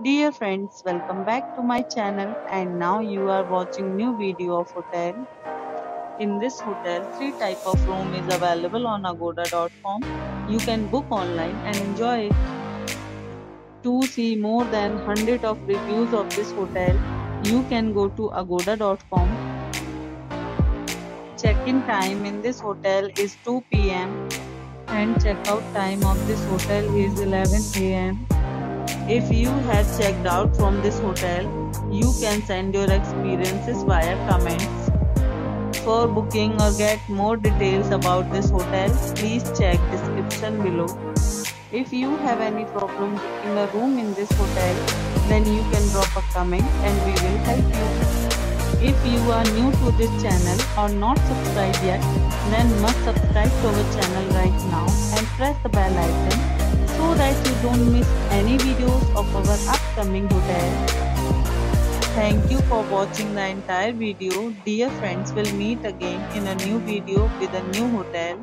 Dear friends, welcome back to my channel and now you are watching new video of hotel. In this hotel, three type of room is available on agoda.com. You can book online and enjoy it. To see more than 100 of reviews of this hotel, you can go to agoda.com. Check-in time in this hotel is 2 pm and check-out time of this hotel is 11 am. If you have checked out from this hotel, you can send your experiences via comments. For booking or get more details about this hotel, please check description below. If you have any problem booking a room in this hotel, then you can drop a comment and we will help you. If you are new to this channel or not subscribed yet, then must subscribe to our channel right now and press the bell icon so that you don't miss any videos of our upcoming hotel. Thank you for watching the entire video. Dear friends, we'll meet again in a new video with a new hotel.